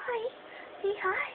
hi. Say hi.